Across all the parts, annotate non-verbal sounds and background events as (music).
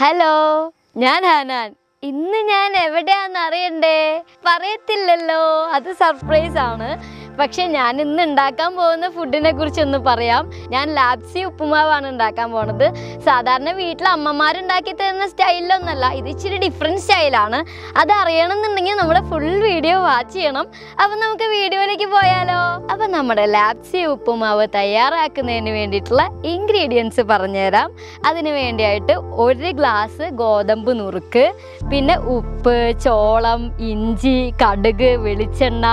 Hello ഞാൻ ഹാനാൻ. ഇന്ന് ഞാൻ എവിടെയാണെന്ന് അറിയണ്ടേ? പറയത്തില്ലല്ലോ. അത് സർപ്രൈസ് ആണ്. പക്ഷെ ഞാൻ ഇന്ന് ഉണ്ടാക്കാൻ പോകുന്ന ഫുഡിനെ കുറിച്ച് ഒന്ന് പറയാം. ഞാൻ ലാപ്സി ഉപ്പുമാവാണ് ഉണ്ടാക്കാൻ പോണത്. സാധാരണ വീട്ടിൽ അമ്മമാരുണ്ടാക്കി തരുന്ന സ്റ്റൈലിലൊന്നല്ല ഇത് ഇച്ചിരി ഡിഫറെന്റ് സ്റ്റൈലാണ്. അത് അറിയണമെന്നുണ്ടെങ്കിൽ നമ്മുടെ ഫുൾ വീഡിയോ വാച്ച് ചെയ്യണം. അപ്പം നമുക്ക് വീഡിയോയിലേക്ക് പോയാലോ? അപ്പം നമ്മുടെ ലാപ്സി ഉപ്പുമാവ് തയ്യാറാക്കുന്നതിന് വേണ്ടിയിട്ടുള്ള ഇൻഗ്രീഡിയൻസ് പറഞ്ഞുതരാം. അതിന് വേണ്ടിയായിട്ട് ഒരു ഗ്ലാസ് ഗോതമ്പ് നുറുക്ക് പിന്നെ ഉപ്പ് ചോളം ഇഞ്ചി കടുക് വെളിച്ചെണ്ണ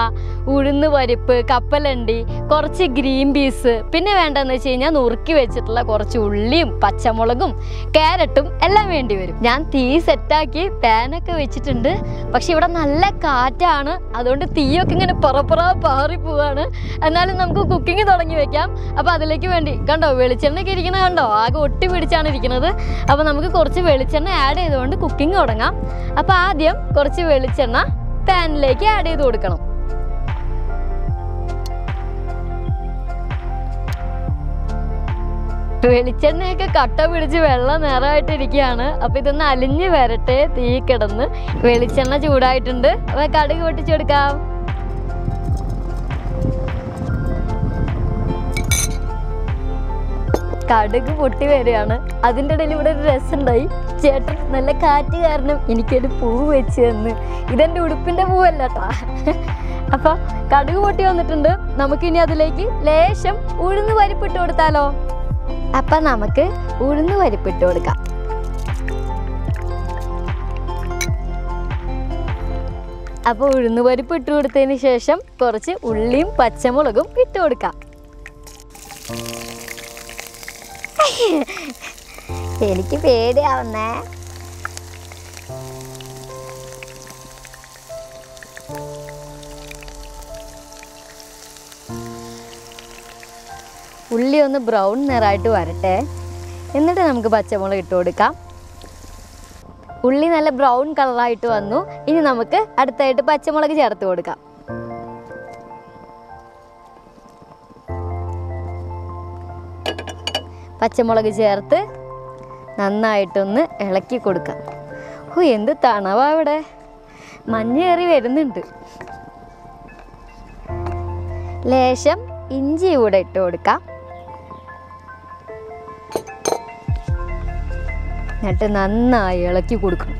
ഉഴുന്ന് പരിപ്പ് കപ്പലണ്ടി കുറച്ച് ഗ്രീൻ പീസ് പിന്നെ വേണ്ടതെന്ന് വെച്ച് കഴിഞ്ഞാൽ നുറുക്കി വെച്ചിട്ടുള്ള കുറച്ച് ഉള്ളിയും പച്ചമുളകും ക്യാരറ്റും എല്ലാം വേണ്ടി വരും. ഞാൻ തീ സെറ്റാക്കി പാനൊക്കെ വെച്ചിട്ടുണ്ട്. പക്ഷെ ഇവിടെ നല്ല കാറ്റാണ്. അതുകൊണ്ട് തീയൊക്കെ ഇങ്ങനെ പുറപ്പുറാ പാറി പോവാണ്. എന്നാലും നമുക്ക് കുക്കിംഗ് തുടങ്ങി വെക്കാം. അപ്പോൾ അതിലേക്ക് വേണ്ടി കണ്ടോ വെളിച്ചെണ്ണയൊക്കെ ഇരിക്കുന്നത് കണ്ടോ? ആകെ ഒട്ടി പിടിച്ചാണ് ഇരിക്കുന്നത് അപ്പോൾ നമുക്ക് കുറച്ച് വെളിച്ചെണ്ണ ആഡ് ചെയ്തുകൊണ്ട് കുക്കിംഗ് തുടങ്ങാം. അപ്പോൾ ആദ്യം കുറച്ച് വെളിച്ചെണ്ണ പാനിലേക്ക് ആഡ് ചെയ്ത് കൊടുക്കണം. വെളിച്ചെണ്ണയൊക്കെ കട്ട പിടിച്ച് വെള്ളം നിറമായിട്ടിരിക്കുകയാണ്. അപ്പൊ ഇതൊന്ന് അലിഞ്ഞ് വരട്ടെ തീ കിടന്ന്. വെളിച്ചെണ്ണ ചൂടായിട്ടുണ്ട്. അപ്പൊ കടുക് പൊട്ടിച്ചെടുക്കാം. കടുക് പൊട്ടി വരികയാണ്. അതിന്റെ ഇടയിൽ ഇവിടെ ഒരു രസമുണ്ടായി. ചേട്ടൻ നല്ല കാറ്റ് കാരണം എനിക്കൊരു പൂവ് വെച്ച് തന്ന്. ഇതെന്റെ ഉടുപ്പിന്റെ പൂവല്ല കേട്ടാ അപ്പൊ കടുക് പൊട്ടി വന്നിട്ടുണ്ട്. നമുക്കിനി അതിലേക്ക് ലേശം ഉഴുന്ന് പരിപ്പിട്ട് കൊടുത്താലോ? അപ്പൊ നമുക്ക് ഉഴുന്ന് പരിപ്പിട്ട് കൊടുക്കാം. അപ്പോൾ ഉഴുന്ന് പരിപ്പ് ഇട്ട് കൊടുത്തതിന് ശേഷം കുറച്ച് ഉള്ളിയും പച്ചമുളകും ഇട്ട് കൊടുക്കാം. (laughs) എനിക്ക് പേടിയാവുന്നേ. ഉള്ളി ഒന്ന് ബ്രൗൺ നിറമായിട്ട് വരട്ടെ. എന്നിട്ട് നമുക്ക് പച്ചമുളക് ഇട്ട് കൊടുക്കാം. ഉള്ളി നല്ല ബ്രൗൺ കളറായിട്ട് വന്നു. ഇനി നമുക്ക് അടുത്തായിട്ട് പച്ചമുളക് ചേർത്ത് കൊടുക്കാം. പച്ചമുളക് ചേർത്ത് നന്നായിട്ടൊന്ന് ഇളക്കി കൊടുക്കാം. ഓ എന്ത് തണവാ ഇവിടെ. മഞ്ഞ് കയറി വരുന്നുണ്ട്. ലേശം ഇഞ്ചി കൂടെ ഇട്ട് കൊടുക്കാം. എന്നിട്ട് നന്നായി ഇളക്കി കൊടുക്കണം.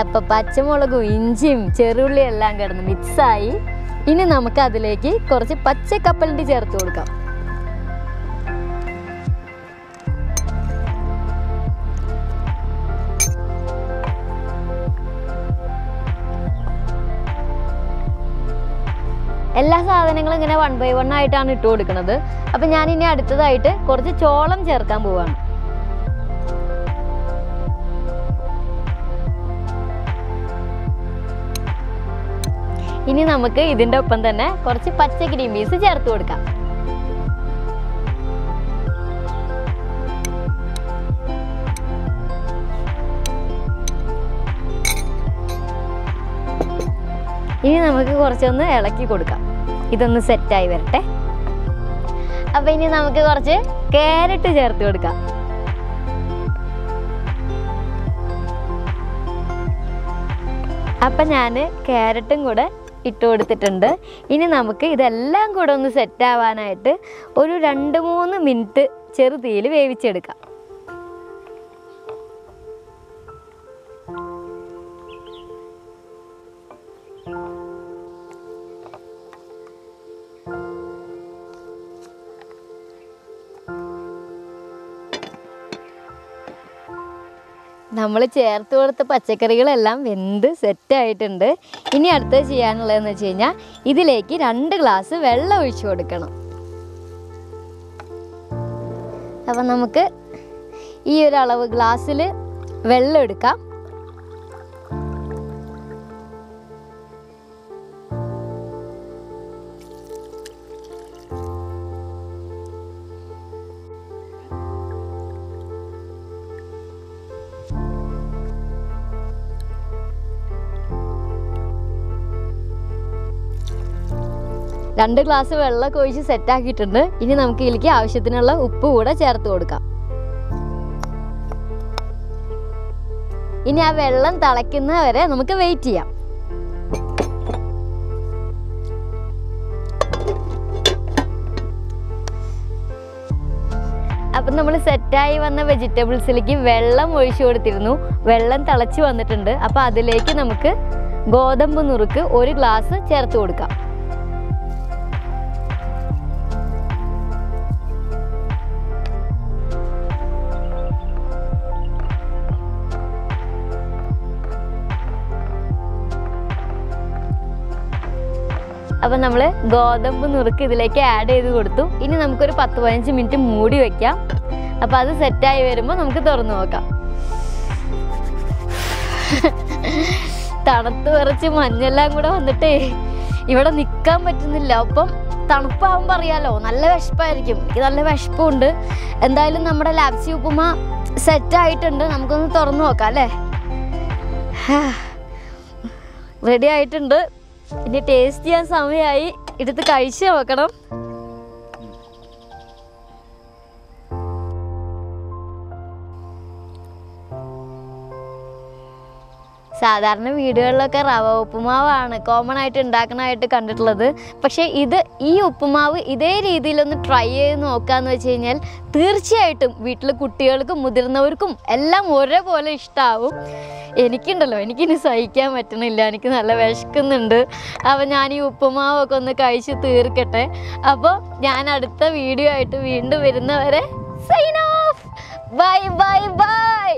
അപ്പൊ പച്ചമുളകും ഇഞ്ചിയും ചെറുള്ളിയും എല്ലാം കിടന്ന് മിക്സായി ഇനി നമുക്ക് അതിലേക്ക് കുറച്ച് പച്ചക്കപ്പലിന്റെ ചേർത്ത് കൊടുക്കാം. എല്ലാ സാധനങ്ങളും ഇങ്ങനെ വൺ ബൈ വൺ ആയിട്ടാണ് ഇട്ട് കൊടുക്കുന്നത്. അപ്പം ഞാൻ ഇനി അടുത്തതായിട്ട് കുറച്ച് ചോളം ചേർക്കാൻ പോവാണ്. ഇനി നമുക്ക് ഇതിന്റെ ഒപ്പം തന്നെ കുറച്ച് പച്ച ഗ്രീൻ പീസ് ചേർത്ത് കൊടുക്കാം. ഇനി നമുക്ക് കുറച്ചൊന്ന് ഇളക്കി കൊടുക്കാം. ഇതൊന്ന് സെറ്റായി വരട്ടെ. അപ്പൊ ഇനി നമുക്ക് കുറച്ച് ക്യാരറ്റ് ചേർത്ത് കൊടുക്കാം. അപ്പൊ ഞാൻ ക്യാരറ്റും കൂടെ ഇട്ട് കൊടുത്തിട്ടുണ്ട്. ഇനി നമുക്ക് ഇതെല്ലാം കൂടെ ഒന്ന് സെറ്റ് ആവാനായിട്ട് ഒരു രണ്ട് മൂന്ന് മിനിറ്റ് ചെറുതീയിൽ വേവിച്ചെടുക്കാം. നമ്മൾ ചേർത്ത് കൊടുത്ത പച്ചക്കറികളെല്ലാം വെന്ത് സെറ്റ് ആയിട്ടുണ്ട് ഇനി അടുത്തത് ചെയ്യാനുള്ളതെന്ന് വെച്ച് കഴിഞ്ഞാൽ ഇതിലേക്ക് രണ്ട് ഗ്ലാസ് വെള്ളം ഒഴിച്ചു കൊടുക്കണം. അപ്പം നമുക്ക് ഈ ഒരു അളവ് ഗ്ലാസ്സിൽ വെള്ളം എടുക്കാം. രണ്ട് ഗ്ലാസ് വെള്ളമൊക്കെ ഒഴിച്ച് സെറ്റാക്കിയിട്ടുണ്ട് ഇനി നമുക്ക് ഇതിലേക്ക് ആവശ്യത്തിനുള്ള ഉപ്പ് കൂടെ ചേർത്ത് കൊടുക്കാം. ഇനി ആ വെള്ളം തിളയ്ക്കുന്നവരെ നമുക്ക് വെയിറ്റ് ചെയ്യാം. അപ്പം നമ്മൾ സെറ്റായി വന്ന വെജിറ്റബിൾസിലേക്ക് വെള്ളം ഒഴിച്ചു കൊടുത്തിരുന്നു. വെള്ളം തിളച്ച് വന്നിട്ടുണ്ട്. അപ്പോൾ അതിലേക്ക് നമുക്ക് ഗോതമ്പ് നുറുക്ക് ഒരു ഗ്ലാസ് ചേർത്ത് കൊടുക്കാം. അപ്പം നമ്മൾ ഗോതമ്പ് നുറുക്ക് ഇതിലേക്ക് ആഡ് ചെയ്ത് കൊടുത്തു. ഇനി നമുക്കൊരു പത്ത് പതിനഞ്ച് മിനിറ്റ് മൂടി വെക്കാം. അപ്പം അത് സെറ്റായി വരുമ്പോൾ നമുക്ക് തുറന്നു നോക്കാം. തണുത്ത് വിറച്ച് മഞ്ഞെല്ലാം കൂടെ വന്നിട്ടേ ഇവിടെ നിൽക്കാൻ പറ്റുന്നില്ല. അപ്പം തണുപ്പാകുമ്പോൾ അറിയാലോ നല്ല വിശപ്പായിരിക്കും. എനിക്ക് നല്ല വിശപ്പുണ്ട്. എന്തായാലും നമ്മുടെ ലാപ്സി ഉപ്പുമ സെറ്റ് ആയിട്ടുണ്ട്. നമുക്കൊന്ന് തുറന്നു നോക്കാം അല്ലേ? റെഡി ആയിട്ടുണ്ട്. ഇനി ടേസ്റ്റ് ചെയ്യാൻ സമയമായി എടുത്ത് കഴിച്ചു നോക്കണം. സാധാരണ വീടുകളിലൊക്കെ റവ ഉപ്പുമാവാണ് കോമൺ ആയിട്ട് ഉണ്ടാക്കണമായിട്ട് കണ്ടിട്ടുള്ളത്. പക്ഷേ ഇത് ഈ ഉപ്പുമാവ് ഇതേ രീതിയിലൊന്ന് ട്രൈ ചെയ്ത് നോക്കാന്ന് വെച്ച് കഴിഞ്ഞാൽ തീർച്ചയായിട്ടും വീട്ടിൽ കുട്ടികൾക്കും മുതിർന്നവർക്കും എല്ലാം ഒരേപോലെ ഇഷ്ടമാവും എനിക്കുണ്ടല്ലോ എനിക്കിനി സഹിക്കാൻ പറ്റണില്ല എനിക്ക് നല്ല വിശക്കുന്നുണ്ട്. അപ്പോൾ ഞാൻ ഈ ഉപ്പുമാവൊക്കെ ഒന്ന് കഴിച്ച് തീർക്കട്ടെ. അപ്പോൾ ഞാൻ അടുത്ത വീഡിയോ ആയിട്ട് വീണ്ടും വരുന്നവരെ sign off bye bye bye